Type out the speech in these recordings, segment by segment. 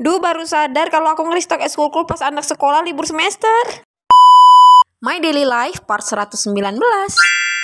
Duh baru sadar kalau aku ngeristok eskulkul pas anak sekolah libur semester. My Daily Life part 119.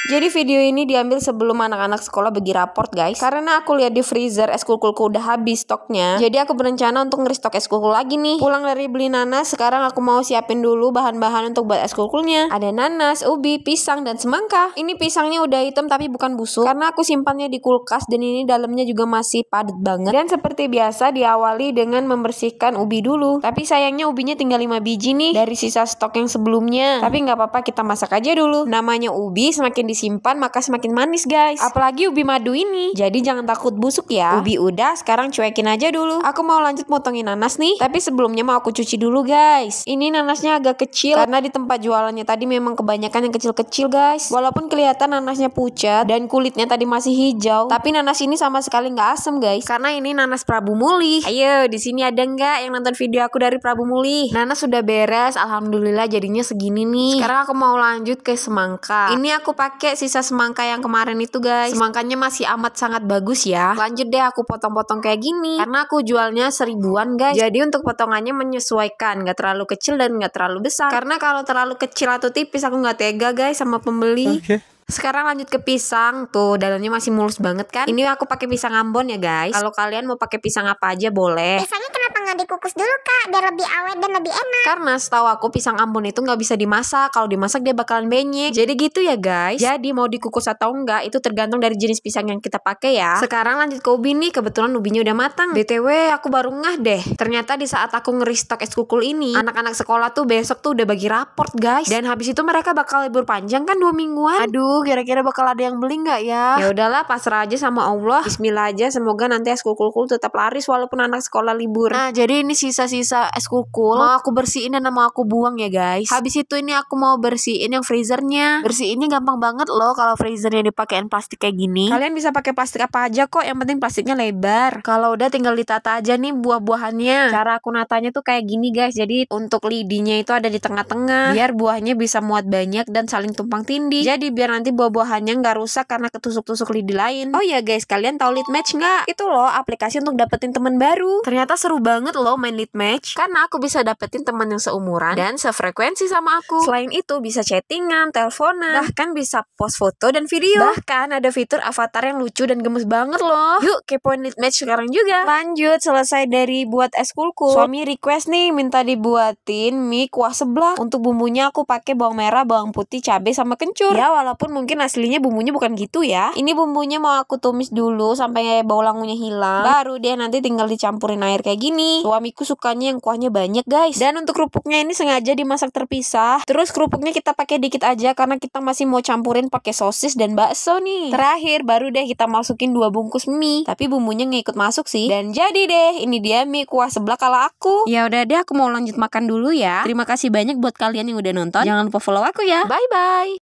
Jadi video ini diambil sebelum anak-anak sekolah bagi raport guys. Karena aku lihat di freezer es kulkulku udah habis stoknya. Jadi aku berencana untuk ngeristok es kulkul lagi nih. Pulang dari beli nanas sekarang aku mau siapin dulu bahan-bahan untuk buat es kulkulnya. Ada nanas, ubi, pisang, dan semangka. Ini pisangnya udah hitam tapi bukan busuk. Karena aku simpannya di kulkas dan ini dalamnya juga masih padat banget. Dan seperti biasa diawali dengan membersihkan ubi dulu. Tapi sayangnya ubinya tinggal 5 biji nih Dari sisa stok yang sebelumnya. Tapi nggak apa-apa kita masak aja dulu Namanya ubi semakin disimpan maka semakin manis guys. Apalagi ubi madu ini. Jadi jangan takut busuk ya. Ubi udah, sekarang cuekin aja dulu. Aku mau lanjut motongin nanas nih. Tapi sebelumnya mau aku cuci dulu guys. Ini nanasnya agak kecil karena di tempat jualannya tadi memang kebanyakan yang kecil-kecil guys. Walaupun kelihatan nanasnya pucat dan kulitnya tadi masih hijau, tapi nanas ini sama sekali nggak asem guys. Karena ini nanas Prabu Muli. Ayo, di sini ada nggak yang nonton video aku dari Prabu Muli? Nanas sudah beres, alhamdulillah jadinya segini nih. Sekarang aku mau lanjut ke semangka. Ini aku pakai sisa semangka yang kemarin itu guys semangkanya masih amat sangat bagus ya lanjut deh aku potong-potong kayak gini karena aku jualnya seribuan guys jadi untuk potongannya menyesuaikan nggak terlalu kecil dan nggak terlalu besar karena kalau terlalu kecil atau tipis aku nggak tega guys sama pembeli okay. Sekarang lanjut ke pisang. Tuh, dalamnya masih mulus banget kan? Ini aku pakai pisang Ambon ya, guys. Kalau kalian mau pakai pisang apa aja boleh. Pisangnya nggak dikukus dulu, Kak? Biar lebih awet dan lebih enak. Karena setahu aku pisang Ambon itu nggak bisa dimasak. Kalau dimasak dia bakalan benyek. Jadi gitu ya, guys. Jadi mau dikukus atau enggak itu tergantung dari jenis pisang yang kita pakai ya. Sekarang lanjut ke ubi nih. Kebetulan ubinya udah matang. BTW, aku baru ngeh deh. Ternyata di saat aku ngeristok es kukul ini, anak-anak sekolah tuh besok tuh udah bagi raport, guys. Dan habis itu mereka bakal libur panjang kan dua mingguan. Aduh, kira-kira bakal ada yang beli nggak ya? Ya udahlah, pasrah aja sama Allah. Bismillah aja, semoga nanti es kukul tetap laris walaupun anak sekolah libur. Nah, jadi ini sisa-sisa es kukul mau aku bersihin dan mau aku buang ya guys. Habis itu ini aku mau bersihin yang freezernya. Bersihinnya gampang banget loh kalau freezernya dipakein plastik kayak gini. Kalian bisa pakai plastik apa aja kok, yang penting plastiknya lebar. Kalau udah tinggal ditata aja nih buah-buahannya. Cara aku natanya tuh kayak gini guys. Jadi untuk lidinya itu ada di tengah-tengah biar buahnya bisa muat banyak dan saling tumpang tindih. Jadi biar nanti buah-buah bahannya nggak rusak karena ketusuk-tusuk lidi lain. Oh ya guys, kalian tahu lead match nggak? Itu loh aplikasi untuk dapetin teman baru. Ternyata seru banget loh main lead match karena aku bisa dapetin teman yang seumuran dan sefrekuensi sama aku. Selain itu bisa chattingan, teleponan, bahkan bisa post foto dan video. Bahkan ada fitur avatar yang lucu dan gemes banget loh. Yuk kepoin lead match sekarang juga. Lanjut, selesai dari buat es kulku. Suami request nih minta dibuatin mie kuah seblak. Untuk bumbunya aku pakai bawang merah, bawang putih, cabai sama kencur. Ya walaupun mungkin aslinya bumbunya bukan gitu ya. Ini bumbunya mau aku tumis dulu sampai bau langunya hilang. Baru dia nanti tinggal dicampurin air kayak gini. Suamiku sukanya yang kuahnya banyak guys. Dan untuk kerupuknya ini sengaja dimasak terpisah. Terus kerupuknya kita pakai dikit aja karena kita masih mau campurin pakai sosis dan bakso nih. Terakhir baru deh kita masukin dua bungkus mie. Tapi bumbunya nggak ikut masuk sih. Dan jadi deh, ini dia mie kuah sebelah kalau aku. Ya udah deh aku mau lanjut makan dulu ya. Terima kasih banyak buat kalian yang udah nonton. Jangan lupa follow aku ya. Bye bye.